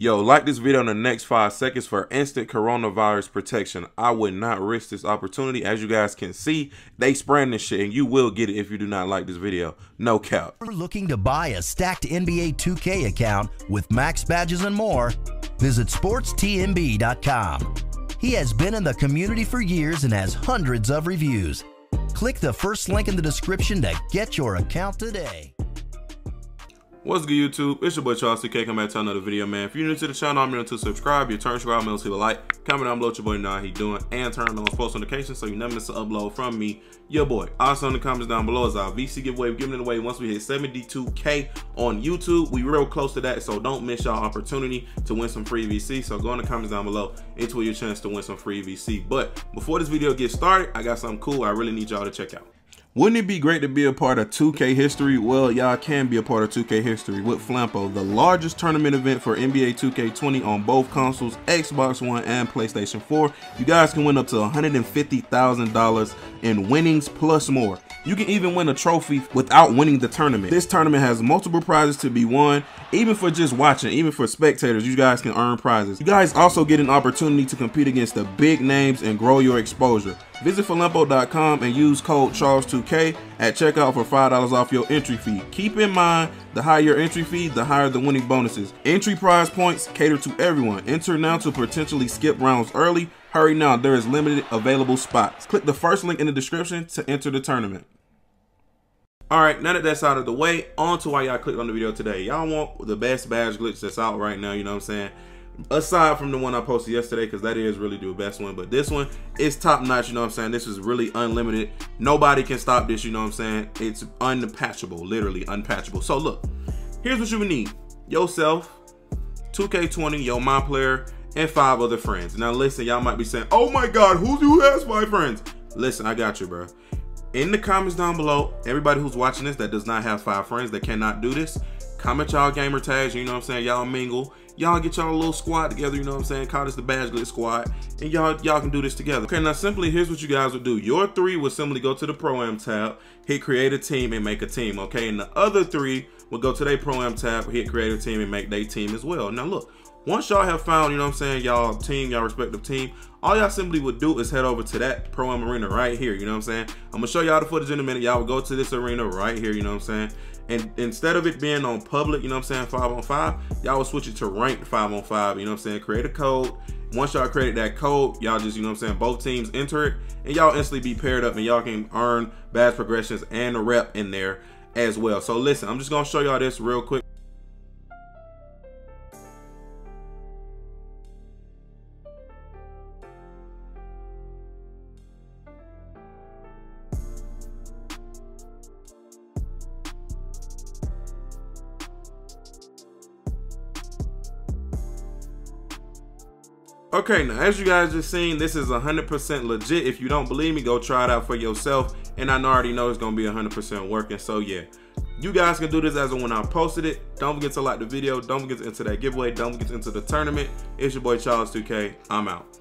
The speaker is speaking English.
Yo, like this video in the next five seconds for instant coronavirus protection. I would not risk this opportunity. As you guys can see, they spraying this shit and you will get it if you do not like this video. No cap. We're looking to buy a stacked NBA 2K account with max badges and more, visit sportstnb.com. He has been in the community for years and has hundreds of reviews. Click the first link in the description to get your account today. What's good YouTube? It's your boy Charles 2K coming back to another video, man. If you're new to the channel, I'm here to subscribe. You turn subscribe, man, leave a like, comment down below what your boy know how he doing, and turn on post notifications so you never miss an upload from me, your boy. Also in the comments down below is our VC giveaway. We're giving it away once we hit 72k on YouTube. We real close to that, so don't miss y'all opportunity to win some free VC. So go in the comments down below tweet your chance to win some free VC. But before this video gets started, I got something cool I really need y'all to check out. Wouldn't it be great to be a part of 2K history? Well, y'all can be a part of 2K history with Flampo, the largest tournament event for NBA 2K20 on both consoles, Xbox One and PlayStation 4. You guys can win up to $150,000 in winnings plus more. You can even win a trophy without winning the tournament. This tournament has multiple prizes to be won, even for just watching, even for spectators, you guys can earn prizes. You guys also get an opportunity to compete against the big names and grow your exposure. Visit Flampo.com and use code Charles2K at checkout for $5 off your entry fee. Keep in mind, the higher your entry fee, the higher the winning bonuses. Entry prize points cater to everyone. Enter now to potentially skip rounds early. Hurry now, there is limited available spots. Click the first link in the description to enter the tournament. All right, now that that's out of the way, on to why y'all clicked on the video today. Y'all want the best badge glitch that's out right now, you know what I'm saying? Aside from the one I posted yesterday, because that is really the best one, but this one is top notch, you know what I'm saying? This is really unlimited. Nobody can stop this, you know what I'm saying? It's unpatchable, literally unpatchable. So look, here's what you would need. Yourself, 2K20, your my player, and five other friends. Now listen, y'all might be saying, oh my God, who, who has five friends? Listen, I got you, bro in the comments down below, everybody who's watching this that does not have five friends that cannot do this, comment y'all gamer tags, you know what I'm saying? Y'all mingle. Y'all get y'all a little squad together, you know what I'm saying? Call this the Glitch Squad. And y'all y'all can do this together. Okay, now simply here's what you guys would do. Your three would simply go to the Pro-Am tab, hit create a team and make a team, okay? And the other three would go to their Pro-Am tab, hit create a team and make their team as well. Now look, once y'all have found, you know what I'm saying, y'all team, y'all respective team, all y'all simply would do is head over to that Pro Am arena right here, you know what I'm saying? I'm gonna show y'all the footage in a minute. Y'all would go to this arena right here, you know what I'm saying? And instead of it being on public, you know what I'm saying, five on five, y'all would switch it to ranked five on five, you know what I'm saying? Create a code. Once y'all create that code, y'all just, you know what I'm saying, both teams enter it, and y'all instantly be paired up and y'all can earn badge progressions and a rep in there as well. So listen, I'm just gonna show y'all this real quick. Okay, now as you guys just seen, this is 100% legit. If you don't believe me, go try it out for yourself. And I already know it's gonna be 100% working. So yeah, you guys can do this as of when I posted it. Don't forget to like the video. Don't forget to enter that giveaway. Don't forget to enter the tournament. It's your boy Charles 2K. I'm out.